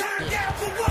Time down for what?